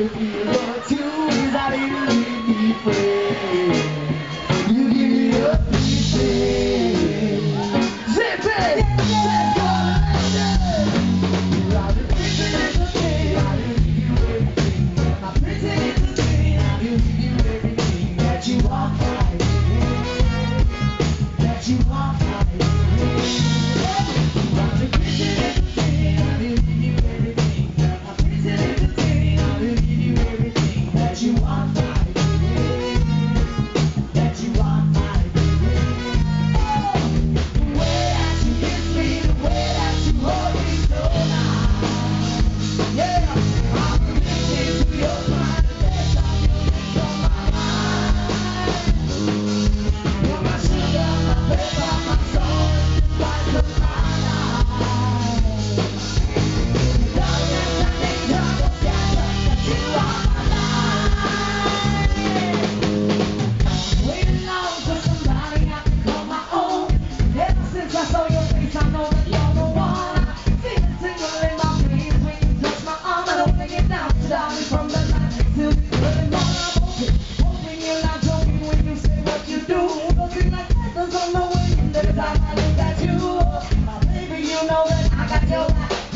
if you want to, cause I didn't really be friends.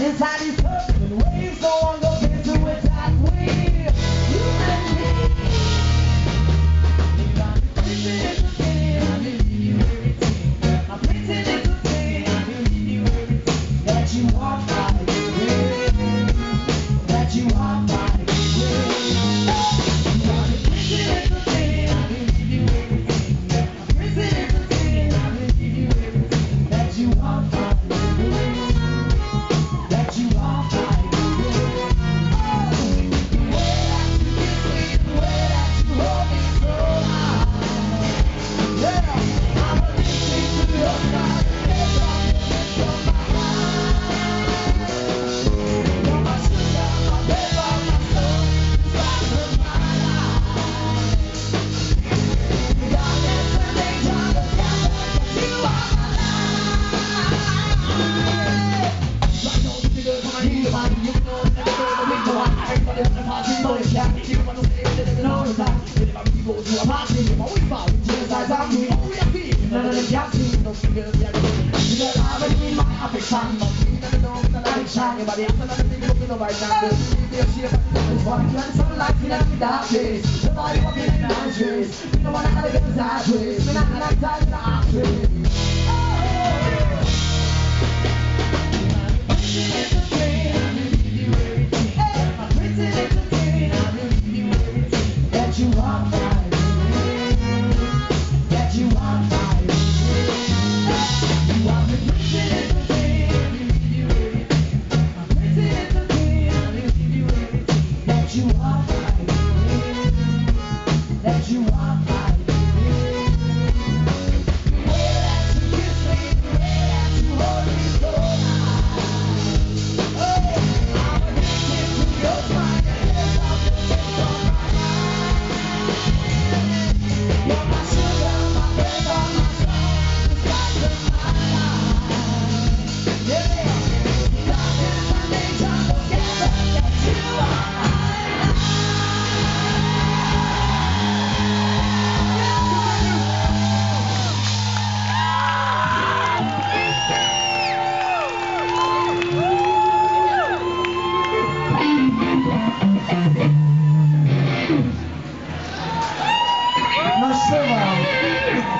inside his Everybody else another thing looking over right now This is the one grand sunlight in a dark place Nobody walking in the dark place We don't wanna have a good sideways We're not gonna die in the archways Marcelo.